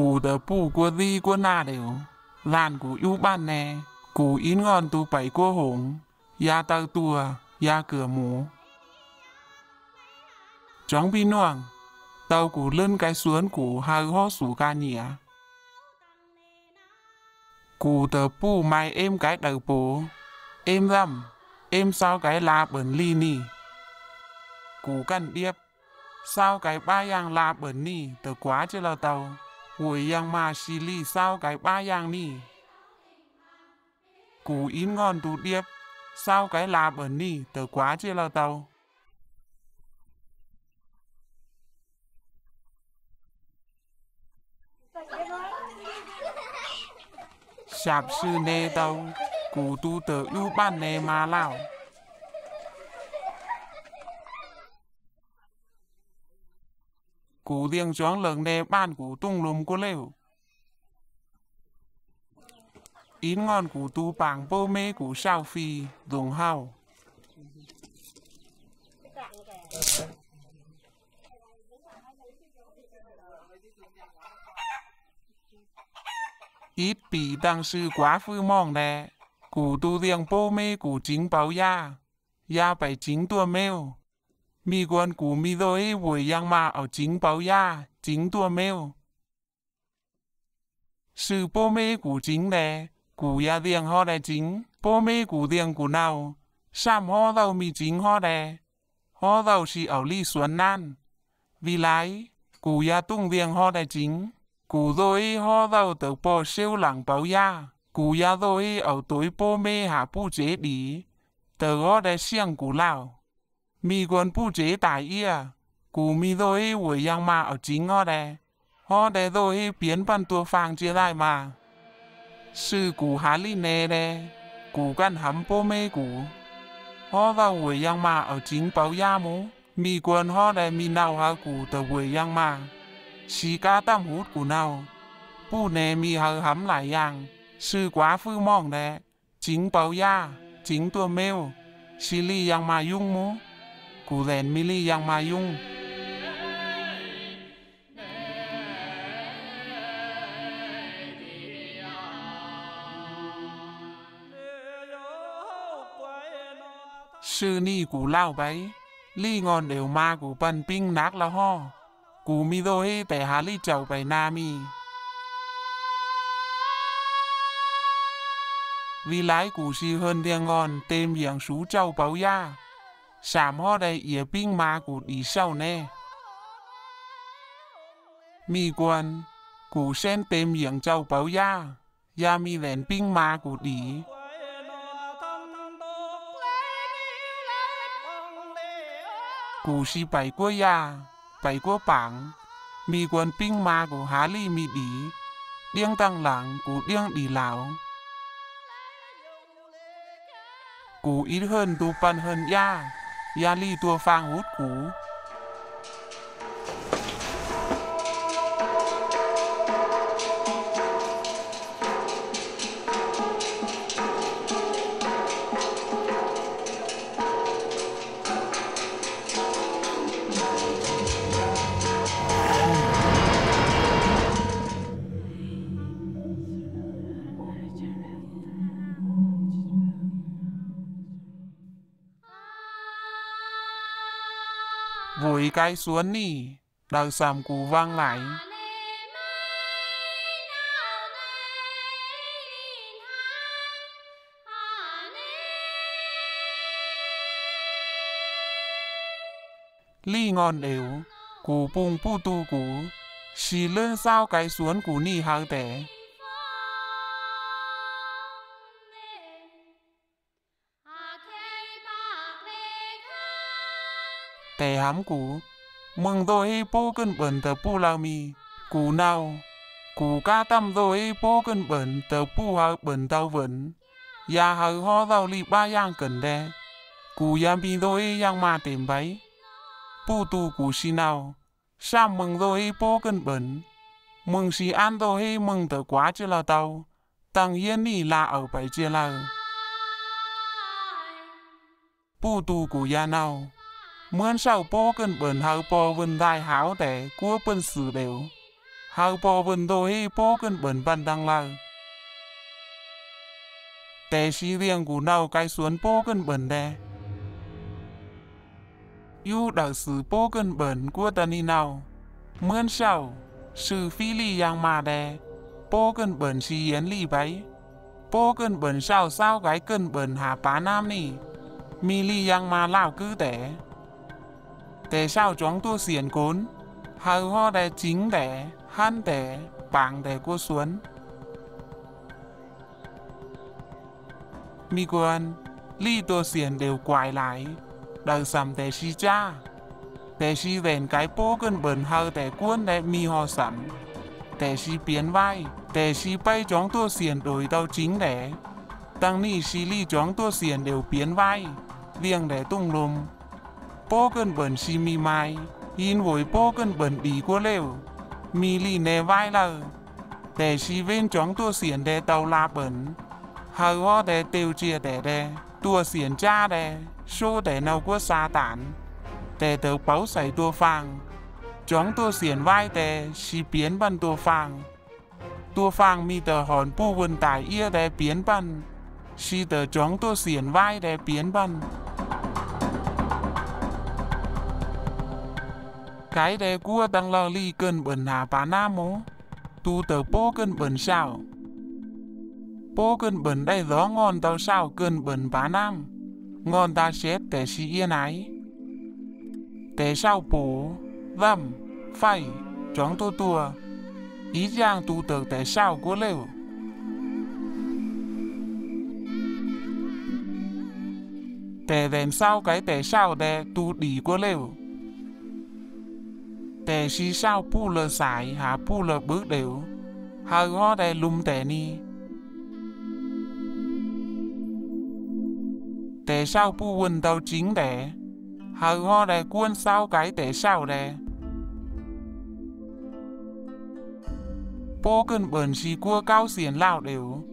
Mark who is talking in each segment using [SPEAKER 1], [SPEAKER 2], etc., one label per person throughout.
[SPEAKER 1] Cụ tờ bù của đi của na đều. Làn cụ ưu ban nè. Cụ in ngon tu bảy của hùng. Ya tàu tua, ya cửa mũ. Chóng bi nuông. Tàu cụ lên cái xuống cụ hai ho sủ ca nhỉ. Cụ tờ bù mai em cái đầu bố. Em răm. Em sao cái la bẩn ly ni, Cụ căn điệp. Sao cái ba yang la bẩn nì tờ quá chứ là tàu. Hồi yang ma xì lì sao cái ba yang ni. Cú in ngon tu điệp. Sao cái là ở ni tờ quá chứ là tàu. Sạp sư nê tàu. Cú tu tờ ưu ban nê mà lao. Cụ riêng choáng lần nè ban cụ tung lùm cô lêu. Ín ngon cụ tu bảng bô mê cụ sao phi, dùng hao. Ít bị đăng sư quá phư mong nè. Cụ tu riêng bô mê cụ chính báo ya. Ya phải chính tua mêu. Mi quan cụ mi đôi vui yang ma ở chính bảo ya, chính tua mèo sự bố mê cụ chính nè. Cụ ya riêng ho đè chính. bố mê cụ riêng cụ nào. Sam ho đâu mi chính ho đè. Ho đâu chỉ ở ly xuân nan. Vì lái, cụ ya tung riêng ho đè chính. Cụ rồi ho đâu tự bò siêu lặng bảo ya. Cụ ya rồi ở tuổi bố mê hạ bu chế đi. tự ho đè xiang cụ lao. Mi quân bu chế tại à Cụ mi rồi với yang mà ở chính ngõ đè. họ đè rồi biến bàn tua phàng chia lại mà. Sư cụ há li nè đè. Cụ gan hắm bố mê cụ. họ vào với yang mà ở chính bảo ya mú. Mi quân họ đè mi nào hả cụ tờ với yang mà. Xì ca tam hút cụ nào. bu nè mi hờ hắm lại yang. Sư quá phư mong nè. Chính bảo ya. Chính tua mêu. Xì ly yang mà dung mú. Cụ rèn mi ly yang mà dung. Sư ni cụ lao bấy. Ly ngon đều ma cụ bần ping nát là ho. Cụ mi đôi bè hà ly chầu bè na mi. Vì lái cụ si hơn đen ngon tên dạng sú châu báo ya. สามห่อใดเอียปิ้งมากูดีเศร้าแน่ มีกวน กูเส้นเต็มเหยียงเจ้าเปาย่ายามีแหลนปิ้งมากูดีกูชีไปกัวยา ไปกัวปัง มีกวนปิ้งมากูหาลี่มีดี เดี้ยงตั้งหลังกูเดี้ยงดีเหลากูอีเฮินดูปันเฮินยา Ya ly tua phang hút cụ. Vùi cái xuống nì. đào sầm cú vang lại. Ly ngon đều. cú bung pu tu cú Xì lên sao cái xuống cú nì hào tẻ. Tè hám cụ. Mừng rồi bố cân bẩn tờ bù lao mi. Cụ nào. Cụ ca tâm rồi bố cân bẩn tờ bù hào bẩn tao vẫn. Dạ ya hào ho tao li ba yang cần đe. Cụ ya mi rồi, yang ma tìm bấy. bù tu cụ si nào. Sao mừng rồi bố cân bẩn. Mừng xì ăn rồi, mừng tờ quá chứ là tao. Tăng yên ni là ở bảy chia là. bù tu cụ ya nào mướn sau bó cân bẩn hậu bó vân đai háo để cua bân sử đều. Hậu bó vân đôi bó cân bẩn bàn đăng lao. Tè xí riêng của nào cái xuống bó cân bẩn đè. Yêu đạo sử bó cân bẩn của tân y nào. Mướn sau, sự phi ly yang mà đè. Bó cân bẩn xí yến ly bấy. Bó cân bẩn sau sao cái cân bẩn hạ bá nam nì. Mì ly yang mà lao cứ tẻ để sao chúng tua xiển cốn hầu ho để chính để han để bảng để cô xuống mi quan ly tua xiển đều quài lại. Đời sầm để si cha. Để si vẹn cái bố cân bẩn hầu để cuốn để mi ho sầm để si biến vai để si bay chúng tua xiển đổi đầu chính để, tăng ni si ly chúng tua xiển đều biến vai. Riêng để tung lùm po cân bẩn si mi mai in vội po cân bẩn đi của lều mi lì nè vai lờ. Để si ven chóng tua xiển đè tàu la bẩn. Hờ ho đè tiêu chia đè đè tua xiển cha đè, số đè nào của sa tản. Để tàu báo xảy tua phang chóng tua xiển vai đè si biến bẩn tua phang tua phang mi tờ hòn pu vân tải ia đè biến bẩn, si tờ chóng tua xiển vai đè biến bần. Cái đề cua tăng lo li cơn bẩn hà bà nam mô tu tờ bố cơn bẩn sao? Bố cơn bẩn đây gió ngon tao sao cơn bẩn bà nam? Ngon ta xét để si yên ái. Để sao bố vâm phai chóng tu tua. Ý giang tu tờ để sao của lều? Để đèn sao cái để sao để tu đi của lều? Tè si sao pu lơ xài, hạ pu lơ bước đều hờ ho đè lùm tè ni. Tè sao pu quần tàu chính đè hờ ho đè quân sao cái tè sao đè bố cơn bẩn si cua cao xiển lao đều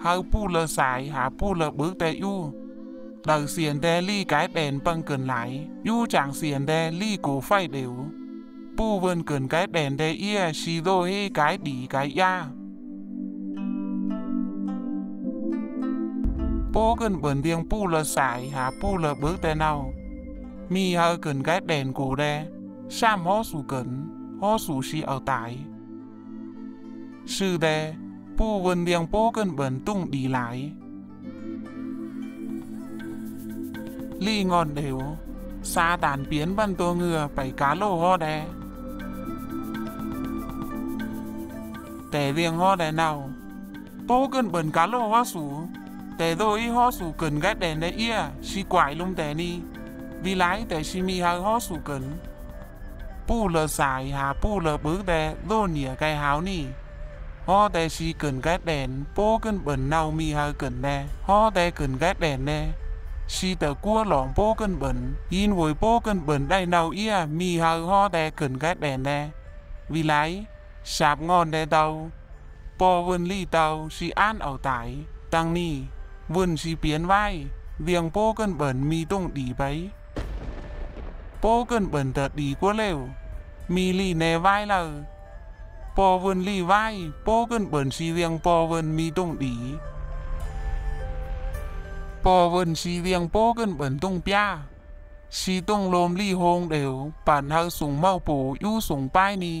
[SPEAKER 1] hờ pu lơ sải hạ pu lơ bước tè u. Đầu xiển đè ly cái đèn băng cần lại. U chẳng xiển đè ly cổ phai đều pu vân cần cái đèn đây ia xì đô hi cái đi cái ya. Bố cần bẩn tiếng pu là sải hà pu là bước tên nào mi hơi cần cái đèn cổ đe sam hó sù cần hó sù xì ở tại sư đe pu vân tiếng bố cần bẩn tung đi lại. Ly ngon đều xa tàn biến văn tô ngừa bảy cá lô ho แต่เวียงฮอดได้เนาโตเกินเปิ่นกาโลฮอสูแต่โดยฮอสูเกินกัดแดนได้เอียชีกวายลุมแต่นี่วีไลแต่ชีมีหาฮอสูเกินปู้เลอสายหาปู้เลอบึกแต่โดนเหนียไกหาวนี่ฮอแต่ชีเกินกัดแดนโปเกินเปิ่นเนามีหาเกินแน่ฮอแต่เกินกัดแดนแน่ชีแต่กลัวหลองโปเกินเปิ่นยินโวยโปเกินเปิ่นได้เนาเอียมีหาฮอแต่เกินกัดแดนแน่วีไล ชาบงอนได้เตาปอเวินลี่เตาชีอ่านเอาตายตังนี่เวินชีเปลี่ยนไว้เลียงโป้กันเบิ่นมีต้องดีไปโป้กันเบิ่นเต่ดีกว่าเร็วมีลี่ในไว้เลยปอเวินลี่ไว้โป้กันเบิ่นชีเลียงปอเวินมีต้องดีปอเวินชีเลียงโป้กันเบิ่นต้องป้าชีต้องลมลี่โฮงเดียวป่านเฮาส่งเมาปูยู่ส่งป้ายนี้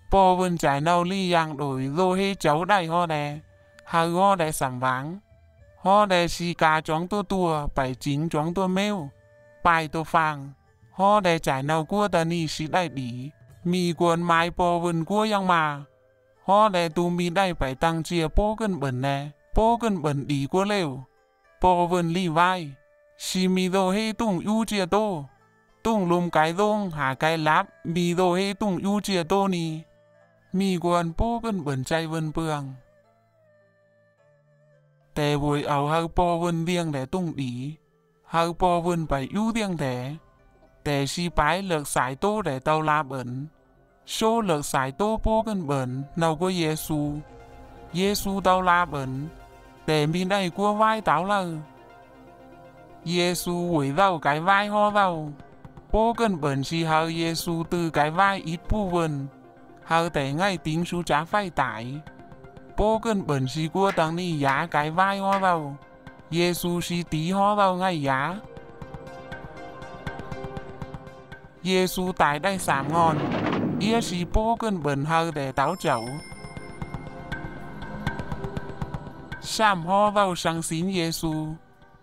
[SPEAKER 1] po vân trái nâu ly yang đổi dô hê cháu đại ho đè hà ho đè sảm váng ho đè xì cá chóng tua tua bảy chín chóng tua mêu bài tua phàng ho đè trái nâu cua tà ni xì đại bỉ mì cuốn mai po vân cua yang mà ho đè tu mi đại bảy tăng chia po cân bẩn nè po cân bẩn đi cua lều po vân ly vai xì mi dô hê tung yu chia tô tung lùm cái dông hà cái láp mi dô hê tung yu chia tô ni mi quan bố gần bẩn chay vân bường. Tè bùi ảo hao bò vân điên để tung đi, hao bò vân bài ưu điên để, tè si bái lược sải tô để tàu la bẩn, số lược sải tô bố gần bẩn, nào có Giêsu, Giêsu tàu la bẩn, tè mi đây của vai táo lờ. Giêsu quỷ đầu cái vai ho đầu, bố gần bẩn si hao Giêsu từ cái vai ít bu vân, hào tè ngay tính số trả phải tải. bố gần bẩn si của tăng ni giá cái vai hoa vào. giê xu si tí hoa vào ngay giá. giê xu tải đây sảm ngon, ia si bố gần bẩn hào để táo chậu. Sảm hoa vào sáng xín giê xu.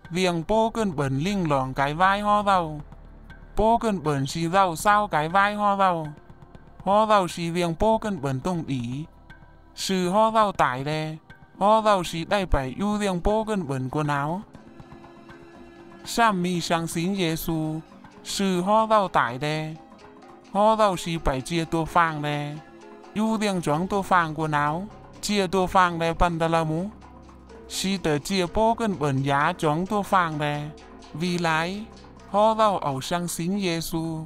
[SPEAKER 1] viếng bố gần bẩn linh lỏng cái vai hoa vào. Bố gần bẩn si rau sao cái vai hoa vào. 我老是两波跟文东比，是何老大的？我老是台北有两波跟文哥闹。想不相信耶稣，是何老大的？我老是被基督徒放的，有两庄都放过闹，基督徒放的不得了么？是的，基督徒文雅庄都放的，未来我老要相信耶稣。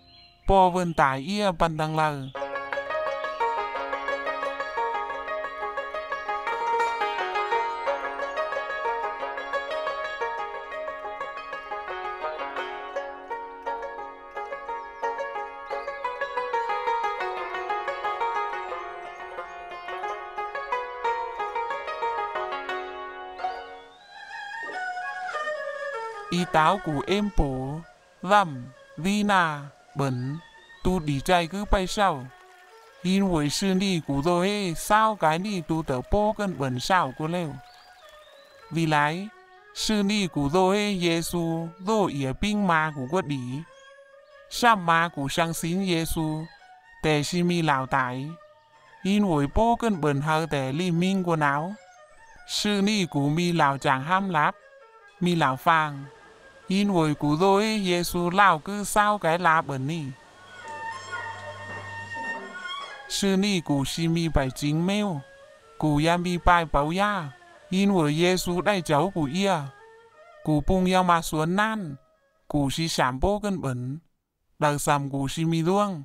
[SPEAKER 1] po vân tải ia bàn đăng lờ. y táo của em bố vầm vi na bẩn tu đi chạy cứ bay sau in với sư đi của tôi sao cái đi tu tờ bố cân bẩn sao của lêu vì lái sư đi của tôi Giêsu rồi ỉa pin ma của quất đi sam ma của sang xin Giêsu tè si mi lão tại in với bố cân bẩn hơ tè li minh quần áo sư ni của mi lão chàng ham láp mi lão phang in hồi của tôi Giêsu lao cứ sao cái lá bẩn đi, sư ni của si mi bài chính mèo của ya mi bài bảo ya. In hồi Giêsu đại cháu của ia của bung ya mà xuống nan của si sảm bố cân bẩn. Đặc sàm của si mi luông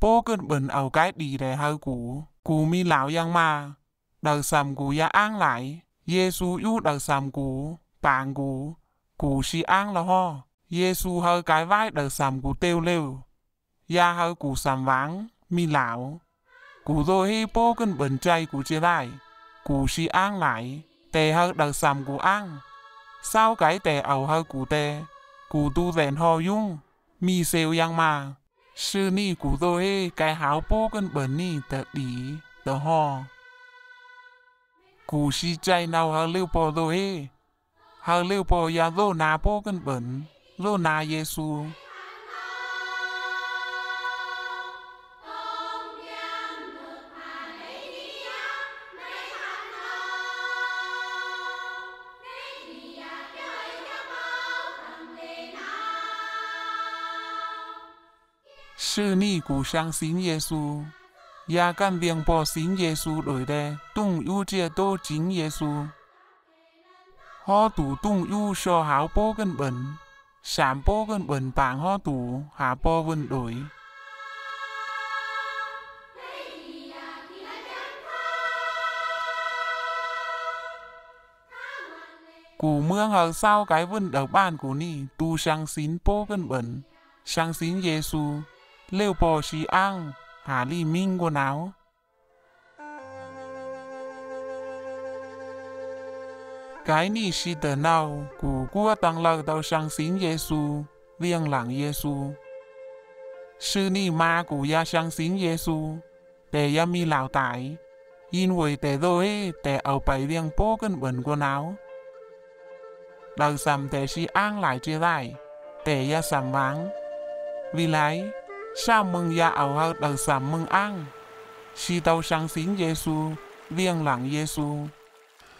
[SPEAKER 1] bố cân bẩn ở cái đi để hơi của của mi lão yang mà đặc sàm của ya ăn lại Giêsu yu đặc sàm của bạn กูชีอ้างละฮอเยซูเฮากายไหวเดอสามกูเตีวเร็วยาเฮากูสามวังมีเหลากูโดให้โป้กันเบิ่นใจกูเจไรกูชีอ้างไหลแต่เฮาเดอสามกูอ้างเศร้าไก่แต่เอาเฮากูเต่กูดูแสนหอยุ่ง มีเซลยังมา ชื่อนี่กูโดให้ไก่หาวโป้กันเบิ่นนี่แต่ดีแต่หอกูชีใจเนาเฮาเลี้ยวปอโดให้ chay nào hơi lưu bò rồi hi hờ lưu bò ya lô nà bố cân bẩn, lô nà Giêsu sư ni cụ sang xin Giêsu ya can viếng bò xin Giêsu đổi đề tung ưu chia tô chính Giêsu ho tủ tung yu sơ háo bố gần bẩn. Sảm bố gần bẩn bảng ho tủ, hà bố vân đổi. Củ mương ở sau cái vân đầu bàn của ni, tu sang xín bố gần bẩn. Sang xín giê xu lêu bò xì ăn hà li minh quần nào. Của nào. Cái ni xì tờ nào, cú cua tăng lờ tàu sang xin Giêsu, viêng lặng Giêsu. Sư ni ma của ya sang xin Giêsu, để ya mi lão tải, in với để rồi để ở bảy viêng bố gần bẩn của nào. Đầu sầm để xì ăn lại chia lại, để ya sầm vắng. Vì lấy, sao mừng ya ở hơn đầu sầm mừng ăn. Xì tàu sang xin Giêsu,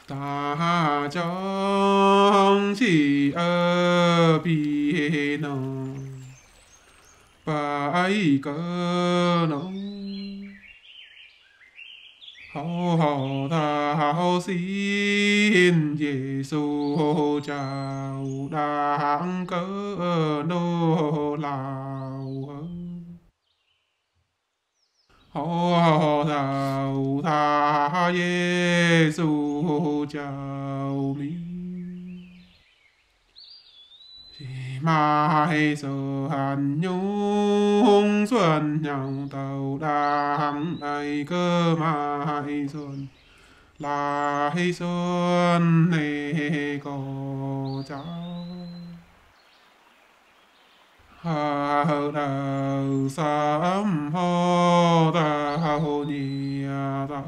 [SPEAKER 2] viêng lặng Giêsu. ta trong chỉ ở biển nó bài cơ nó hậu hậu thảo xin Giêsu chào đáng cớ nô lao hậu thảo chào mi mai giờ hàn nhung xuân nhau tàu đàm đầy cơ mai xuân lại xuân này có cháu hờ đầu sớm hô tao nia tao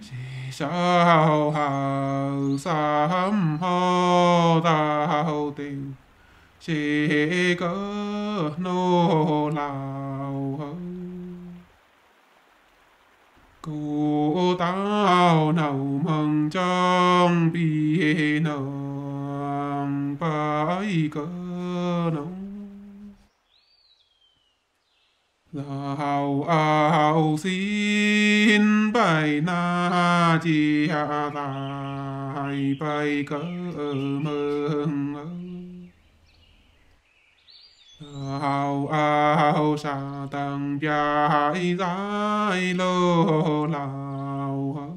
[SPEAKER 2] chỉ sao hờ sớm hô tao tình chỉ có nô lao hơn tao nào mừng trong bi bài cơ nồng Thảo ảo xin bài na chi hạ tài bài cơ mừng hào hào sa tăng gia dài dài lô lao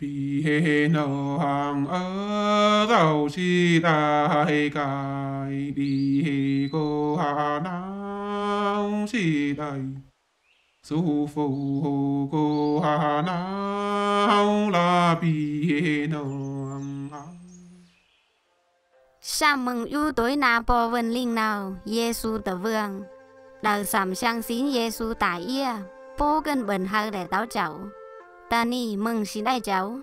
[SPEAKER 2] bi nô hàng ở đâu chi đại cài. Cô hà nào chi đại su phụ cô hà nào là bi no hàng
[SPEAKER 3] Sa mừng ưu tối na bò vân linh nào, Giêsu tờ vương. Đời sầm sang xín Giêsu tại ia, bố gần bần hơi để táo cháu. Ta ni mừng xin đại cháu.